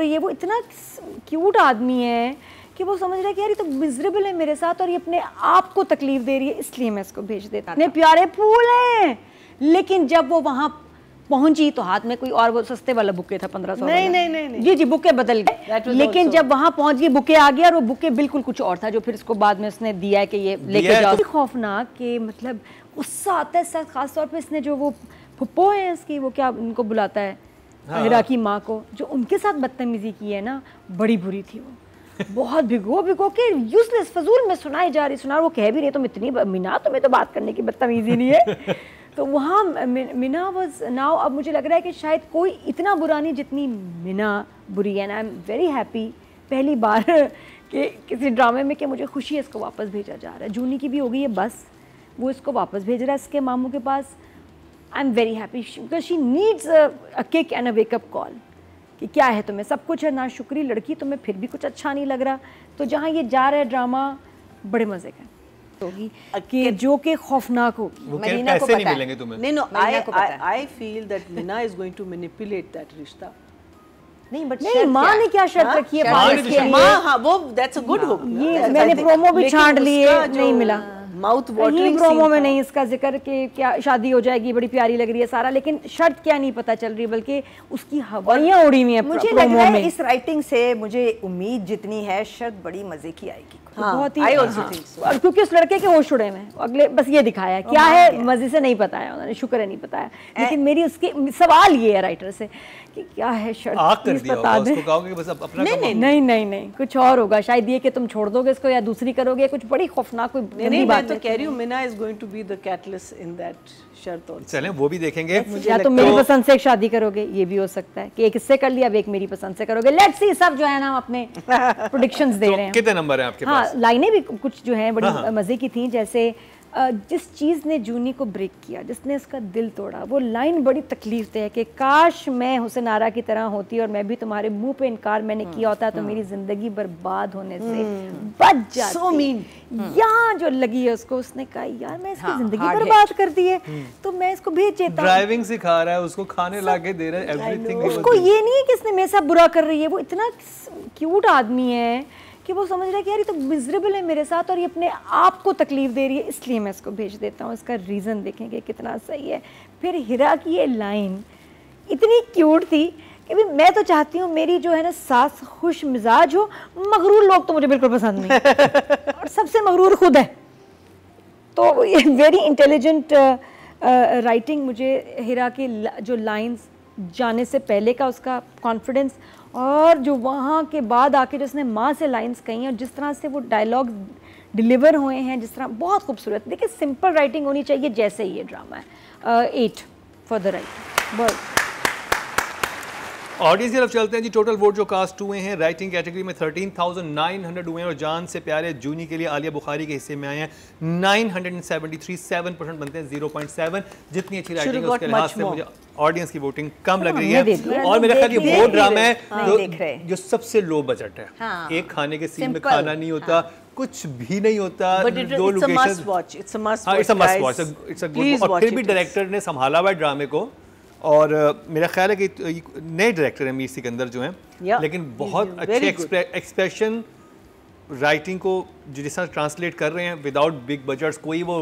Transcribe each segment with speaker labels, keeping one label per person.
Speaker 1: तो ये वो इतना क्यूट आदमी है कि वो समझ रहा है कि यार ये तो मिजरेबल है मेरे साथ और ये अपने आप को तकलीफ़ दे रही है इसलिए मैं इसको भेज देता इतने प्यारे फूल हैं। लेकिन जब वो वहाँ पहुँची तो हाथ में कोई और वो सस्ते वाला बुके था पंद्रह सौ
Speaker 2: नहीं, नहीं, नहीं, नहीं।
Speaker 1: जी जी बुके बदल गए। लेकिन जब वहाँ पहुँच गई बुके आ गया और वो बुके बिल्कुल कुछ और था जो फिर इसको बाद में उसने दिया है कि ये लेके जाओ।
Speaker 3: तो-
Speaker 1: खौफनाक कि मतलब गुस्सा आता है खास तौर पे इसने जो वो फुप्पो है इसकी वो क्या उनको बुलाता है? हिरा की माँ को, जो उनके साथ बदतमीजी की है ना, बड़ी बुरी थी वो। बहुत भिगो भिगो के यूजलेस फजूल में सुनाई जा रही सुना वो कह भी रही तुम इतनी मीना, तुम्हें तो बात करने की बदतमीजी नहीं है। तो वहाँ मीना वॉज़ नाउ अब मुझे लग रहा है कि शायद कोई इतना बुरा नहीं जितनी मीना बुरी है। आई एम वेरी हैप्पी पहली बार कि किसी ड्रामे में कि मुझे खुशी है, इसको वापस भेजा जा रहा है। जूनी की भी हो गई है, बस, वो इसको वापस भेज रहा है इसके मामू के पास। I am very happy because she needs a kick and a wake up call कि क्या है तुम्हें? सब कुछ है ना शुक्री लड़की तुम्हें फिर भी कुछ अच्छा नहीं लग रहा। तो जहाँ ये जा रहा है ड्रामा बड़े मज़े का। होगी कि जो कि खौफनाक होगी।
Speaker 2: मरीना को
Speaker 3: पैसे नहीं मिलेंगे तुम्हें?
Speaker 2: नहीं नो आई
Speaker 4: पता है।
Speaker 2: I feel that Meena is going to manipulate that रिश्ता।
Speaker 4: नहीं बट
Speaker 1: नहीं माँ ने क्या शर्त रखी है
Speaker 3: माँ ने
Speaker 1: फारिस
Speaker 3: तो
Speaker 2: माँ हाँ वो दैट्स अ गुड होप
Speaker 1: ये मैंने प्रोमो भी छांट लिए नहीं मिला।
Speaker 2: माउथ वाटरिंग
Speaker 1: प्रोमो में नहीं इसका ज़िक्र कि क्या शादी हो जाएगी बड़ी प्यारी लग रही है सारा लेकिन शर्त क्या नहीं पता चल रही बल्कि उसकी हवाइयाँ उड़ी हुई हैं
Speaker 4: मुझे लग रहा है इस राइटिंग से मुझे उम्मीद जितनी है शर्त बड़ी मज़े की आएगी।
Speaker 1: बहुत ही
Speaker 2: also
Speaker 1: हाँ। और क्योंकि उस लड़के के होश उड़े में अगले बस ये दिखाया क्या है
Speaker 4: गया।
Speaker 1: मज़े से नहीं बताया उन्होंने शुक्र है नहीं बताया। लेकिन मेरी उसके सवाल ये है राइटर से कि क्या है शर्त?
Speaker 3: आग कर दिया
Speaker 1: बता दें।
Speaker 3: उसको कहोगे कि बस अपना
Speaker 2: नहीं।
Speaker 1: नहीं नहीं नहीं कुछ और होगा। शायद ये कि तुम छोड़ दोगे इसको या दूसरी करोगे कुछ बड़ी खौफनाक कोई
Speaker 2: नहीं
Speaker 1: बात
Speaker 2: तो कह रही हूँ Meena is going to be the catalyst in that शर्त
Speaker 3: चलें वो भी देखेंगे।
Speaker 1: या तुम मेरी पसंद से एक शादी करोगे ये भी हो सकता है कि एक इससे कर लिया अब एक मेरी पसंद से करोगे। लेट्स सी सब जो है ना हम अपने प्रोडिक्शंस दे रहे हैं।
Speaker 3: कितने नंबर हैं आपके
Speaker 1: हाँ लाइनें भी कुछ जो हैं बड़ी
Speaker 3: हाँ, हाँ।
Speaker 1: मज़े की थी जैसे जिस चीज़ ने जूनी को ब्रेक किया जिसने उसका दिल तोड़ा वो लाइन बड़ी तकलीफ़ दे है कि काश मैं हुसैन आरा की तरह होती और मैं भी तुम्हारे मुँह पे इनकार मैंने किया होता तो मेरी ज़िंदगी बर्बाद होने से बच जाती।
Speaker 2: So mean.
Speaker 1: यहाँ जो लगी है उसको उसने कहा यार मैं इसकी
Speaker 4: हाँ,
Speaker 1: ज़िंदगी बर्बाद कर दी है तो मैं इसको भेज देता
Speaker 3: ड्राइविंग सिखा रहा है उसको खाने ला के दे रहा है
Speaker 1: उसको ये नहीं है कि इसने मेरे साथ बुरा कर रही है वो इतना क्यूट आदमी है। कि वो समझ रहा है कि यार ये तो मिजरेबल है मेरे साथ और ये अपने आप को तकलीफ़ दे रही है इसलिए मैं इसको भेज देता हूँ इसका रीज़न देखेंगे कितना सही है। फिर हिरा की ये लाइन इतनी क्यूट थी कि भी मैं तो चाहती हूँ मेरी जो है ना सास खुश मिजाज हो मगरूर लोग तो मुझे बिल्कुल पसंद नहीं। और सबसे मगरूर खुद है। तो ये वेरी इंटेलिजेंट राइटिंग मुझे हिरा की जो लाइंस जाने से पहले का उसका कॉन्फिडेंस और जो वहाँ के बाद आके जो उसने माँ से लाइन्स कही हैं और जिस तरह से वो डायलॉग डिलीवर हुए हैं, जिस तरह, बहुत खूबसूरत। देखिए सिंपल राइटिंग होनी चाहिए, जैसे ये ड्रामा है। एट फॉर द राइट बहुत
Speaker 3: ऑडियंस की तरफ़ चलते हैं जी। टोटल वोट जो कास्ट हुए हैं राइटिंग कैटेगरी में 13,900 हुए हैं और जान से प्यारे जूनी के लिए आलिया बुखारी के हिस्से में आए हैं। 973 7 परसेंट बनते हैं 0.7 जितनी अच्छी राइटिंग है उसके लिहाज से मुझे ऑडियंस की वोटिंग कम लग रही। है। और मेरा ख्याल ये वो ड्रामा है जो- जो सबसे लो बजट है।
Speaker 4: हाँ।
Speaker 3: एक खाने के सीन में खाना नहीं होता कुछ भी नहीं होता दो location
Speaker 2: watch it's a must
Speaker 3: हाँ it's a must watch uh और फिर भी डायरेक्टर ने संभाला हुआ है ड्रामे को। और मेरा ख्याल है कि नए डायरेक्टर हैं मीर सिकंदर जो हैं
Speaker 2: Yeah,
Speaker 3: लेकिन बहुत अच्छे एक्सप्रेशन राइटिंग को जिस तरह ट्रांसलेट कर रहे हैं विदाउट बिग बजट्स कोई वो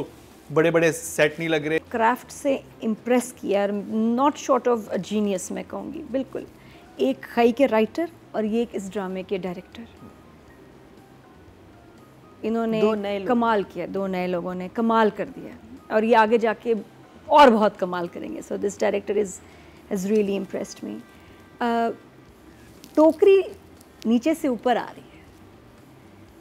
Speaker 3: बड़े बड़े सेट नहीं लग रहे।
Speaker 1: क्राफ्ट से इम्प्रेस किया नॉट शॉर्ट ऑफ़ जीनियस मैं कहूँगी बिल्कुल। एक खई के राइटर और ये एक इस ड्रामे के डायरेक्टर इन्होंने
Speaker 2: दो नए लोग।
Speaker 1: कमाल किया दो नए लोगों ने कमाल कर दिया। और ये आगे जाके और बहुत कमाल करेंगे। So this director is has really impressed me टोकरी नीचे से ऊपर आ रही है।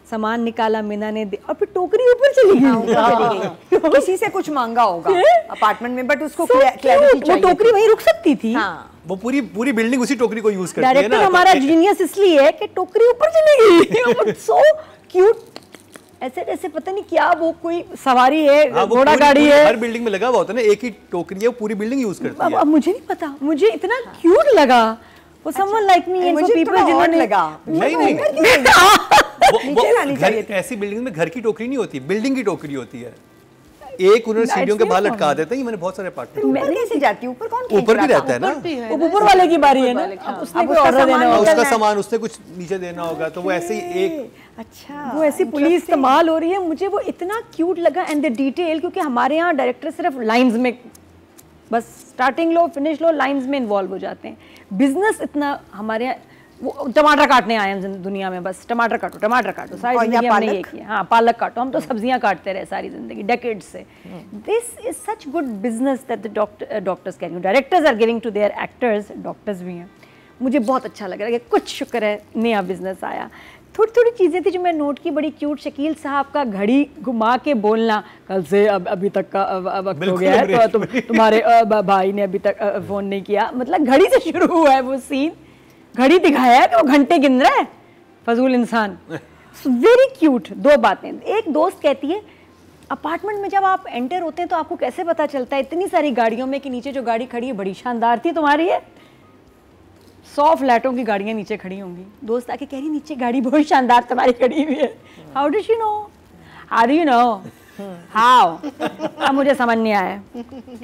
Speaker 1: सामान निकाला मीना ने और फिर टोकरी ऊपर चली गई।
Speaker 4: किसी से कुछ मांगा होगा अपार्टमेंट में बट उसको
Speaker 1: वो टोकरी वहीं रुक सकती थी।
Speaker 4: हाँ।
Speaker 3: वो पूरी पूरी बिल्डिंग उसी टोकरी को यूज़ करती है
Speaker 1: डायरेक्टर
Speaker 3: ना
Speaker 1: हमारा
Speaker 3: तो
Speaker 1: जीनियस इसलिए है कि टोकरी ऊपर चली गई। सो क्यूट ऐसे ऐसे पता नहीं क्या वो कोई सवारी है
Speaker 3: हाँ,
Speaker 1: घोड़ा गाड़ी है।
Speaker 3: हर बिल्डिंग में लगा हुआ होता है ना एक ही टोकरी है वो पूरी बिल्डिंग यूज़ करती
Speaker 1: अब
Speaker 3: है।
Speaker 1: अब मुझे नहीं पता मुझे इतना क्यूट लगा। वो समवन लाइक मी एंड
Speaker 4: मुझे
Speaker 1: पीपल जिन्होंने
Speaker 4: लगा।
Speaker 3: नहीं नहीं। ऐसी बिल्डिंग में घर की टोकरी नहीं होती बिल्डिंग की टोकरी होती है। एक उन्होंने सीढ़ियों के बाहर लटका देते हैं ये मैंने बहुत सारे
Speaker 4: ऊपर कैसे जाती ऊपर कौन
Speaker 3: ऊपर भी रहता है ना।
Speaker 2: ऊपर भी है।
Speaker 1: वाले की बारी है ना?
Speaker 2: हाँ।
Speaker 1: अब उसने कोई
Speaker 4: उसका
Speaker 1: ऑर्डर
Speaker 4: सामान
Speaker 1: देना
Speaker 3: हाँ, उसका सामान उसने कुछ नीचे देना होगा तो वो ऐसे ही एक
Speaker 4: अच्छा
Speaker 1: वो ऐसी पुलिस इस्तेमाल हो रही है। मुझे वो इतना क्यूट लगा एंड द डिटेल क्योंकि हमारे यहाँ डायरेक्टर सिर्फ़ लाइंस में बस स्टार्टिंग लो फिनिश लो लाइंस में इन्वॉल्व हो जाते हैं। बिज़नेस इतना हमारे यहाँ टमाटर काटने आए हैं दुनिया में बस टमाटर काटो टमाटर काटो सारी ज़िंदगी हमने ये किया। हाँ पालक काटो हम तो सब्ज़ियाँ काटते रहे सारी ज़िंदगी डेकेड से। This is such good business that the doctor doctors can directors are giving to their actors doctors भी हैं। मुझे बहुत अच्छा लग रहा है कुछ शुक्र है नया बिज़नेस आया। थोड़ी थोड़ी चीज़ें थी जो मैं नोट की बड़ी क्यूट शकील साहब का घड़ी घुमा के बोलना। कल से अब अभी तक का वक्त हो गया है तो तुम तुम्हारे भाई ने अभी तक फ़ोन नहीं किया। मतलब घड़ी से शुरू हुआ है वो सीन घड़ी दिखाया है कि वो घंटे गिन रहा है? फजूल इंसान। वेरी क्यूट दो बातें। एक दोस्त कहती है अपार्टमेंट में जब आप एंटर होते हैं तो आपको कैसे पता चलता है? इतनी सारी गाड़ियों में कि नीचे जो गाड़ी खड़ी है बड़ी शानदार थी तुम्हारी है। सौ फ्लैटों की गाड़ियाँ नीचे खड़ी होंगी। दोस्त आके कह रही नीचे गाड़ी बहुत शानदार तुम्हारी खड़ी हुई है। How do you know how do you know how अब मुझे समझ नहीं आया।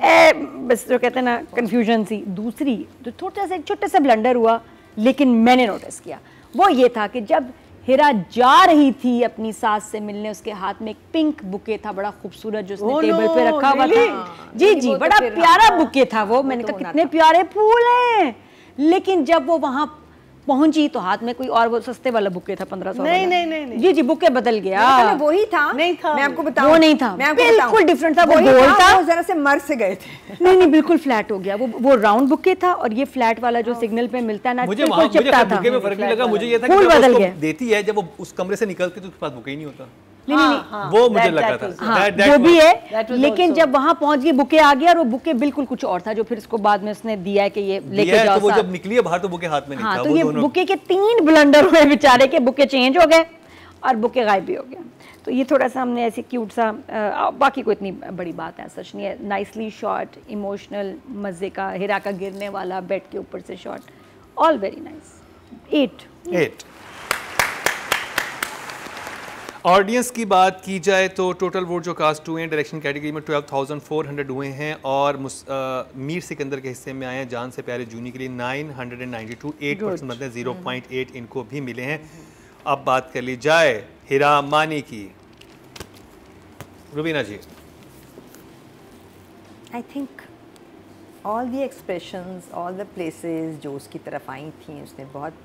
Speaker 1: ए बस जो कहते हैं ना कंफ्यूजन सी। दूसरी तो छोटा सा एक छोटे से ब्लंडर हुआ। लेकिन मैंने नोटिस किया। वो ये था कि जब हिरा जा रही थी अपनी सास से मिलने उसके हाथ में एक पिंक बुके था बड़ा खूबसूरत जो उसने टेबल पे रखा हुआ था। जी जी
Speaker 4: तो
Speaker 1: बड़ा प्यारा
Speaker 4: हाँ,
Speaker 1: बुके था वो। मैंने
Speaker 4: तो
Speaker 1: कहा कितने प्यारे फूल हैं। लेकिन जब वो वहाँ पहुँची तो हाथ में कोई और वो सस्ते वाला बुके था पंद्रह सौ
Speaker 2: नहीं, नहीं, नहीं, नहीं।
Speaker 1: जी जी बुके बदल गया।
Speaker 4: वो वही था।
Speaker 2: नहीं था।
Speaker 4: मैं
Speaker 2: वो।
Speaker 4: आपको बताऊँ।
Speaker 1: वो नहीं था।
Speaker 4: मैं आपको
Speaker 1: बिल्कुल डिफरेंट था, वो
Speaker 4: वही
Speaker 1: गोल था।
Speaker 4: वो जरा से मर से गए थे।
Speaker 1: नहीं नहीं बिल्कुल फ्लैट हो गया। वो वो राउंड बुके था और ये फ्लैट वाला जो सिग्नल पे मिलता है ना
Speaker 3: मुझे
Speaker 1: बिल्कुल चिपटा था।
Speaker 3: बुके में फ़र्क नहीं लगा। मुझे ये था कि। देती है जब वो उस कमरे से निकलती तो उसके पास बुके ही नहीं होता।
Speaker 1: नहीं नहीं नहीं।
Speaker 2: हाँ,
Speaker 3: वो मुझे लगा था।
Speaker 2: was-
Speaker 1: हाँ,
Speaker 3: That- that
Speaker 1: वो भी है लेकिन जब वहाँ पहुँच गई बुके आ गया और वो बुके बिल्कुल कुछ और था जो फिर इसको बाद में उसने दिया है कि ये लेके जाओ
Speaker 3: तो वो जब निकली है बाहर तो बुके हाथ में नहीं
Speaker 1: हाँ
Speaker 3: था
Speaker 1: तो ये बुके के तीन ब्लंडर हुए बेचारे के बुके चेंज हो गए और बुके गायब भी हो गया तो ये थोड़ा सा हमने ऐसे क्यूट सा अ, बाकी कोई इतनी बड़ी बात है सच नहीं है। नाइसली शॉट इमोशनल मज़े का हिरा का गिरने वाला बेड के ऊपर से shot all very nice at
Speaker 3: at audience की बात की जाए तो टोटल वोट जो कास्ट हुए हैं डायरेक्शन कैटेगरी में 12,400 हुए हैं और अ, मीर सिकंदर के हिस्से में आए हैं जान से प्यारे जूनी के लिए 992 8 परसेंट मतलब 0.8 इनको भी मिले हैं। अब बात कर ली जाए हिरा मानी की। Rubina ji.
Speaker 4: I think all the expressions all the places जो उसकी तरफ़ आई थी उसने बहुत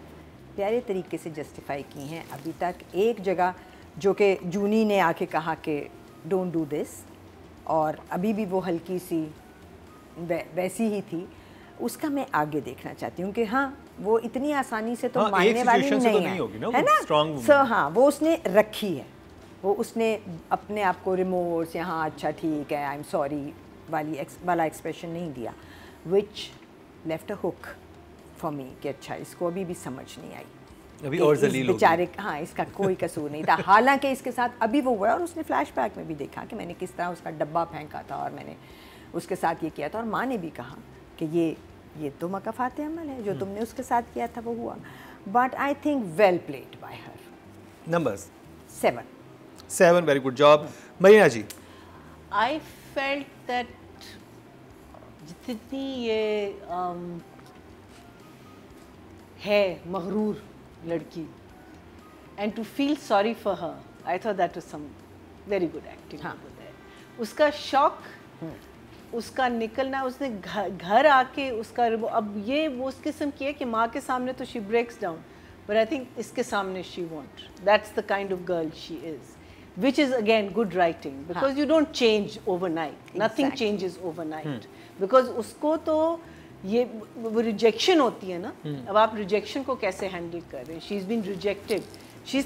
Speaker 4: प्यारे तरीके से जस्टिफाई की हैं। अभी तक एक जगह जो कि जूनी ने आके कहा कि डोंट डू दिस और अभी भी वो हल्की सी वै, वैसी ही थी उसका मैं आगे देखना चाहती हूँ कि हाँ वो इतनी आसानी से तो
Speaker 3: हाँ,
Speaker 4: मानने वाली
Speaker 3: से तो
Speaker 4: नहीं
Speaker 3: नहीं
Speaker 4: है
Speaker 3: होगी ना,
Speaker 4: है ना। So, हाँ वो उसने रखी है वो उसने अपने आप को रिमोर्स या हाँ अच्छा ठीक है आई एम सॉरी वाली ex, वाला एक्सप्रेशन नहीं दिया which left a hook for me कि अच्छा इसको अभी भी समझ नहीं आई
Speaker 3: अभी और जलील।
Speaker 4: बेचारे हाँ इसका कोई कसूर नहीं था। हालाँकि इसके साथ अभी वो हुआ और उसने फ्लैशबैक में भी देखा कि मैंने किस तरह उसका डब्बा फेंका था और मैंने उसके साथ ये किया था और माँ ने भी कहा कि ये ये तो मकफ़ात अमल है जो तुमने उसके साथ किया था वो हुआ। But I think well played by her
Speaker 3: numbers
Speaker 4: seven
Speaker 3: seven very good job Marina ji
Speaker 2: I felt that जितनी ये um, है मगरूर लड़की and to feel sorry for her I thought that was some very good acting
Speaker 4: हाँ।
Speaker 2: उसका शौक उसका निकलना उसने घर घर आके उसका अब ये वो उस किस्म की है कि माँ के सामने तो she breaks down but I think इसके सामने she want that's the kind of girl she is which which is again good writing because you don't change overnight. Nothing
Speaker 4: Exactly.
Speaker 2: changes overnight. because उसको तो ये वो rejection होती है ना अब आप रिजेक्शन को कैसे हैंडल कर रहे हैं? She is been rejected